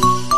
Bye.